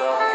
love.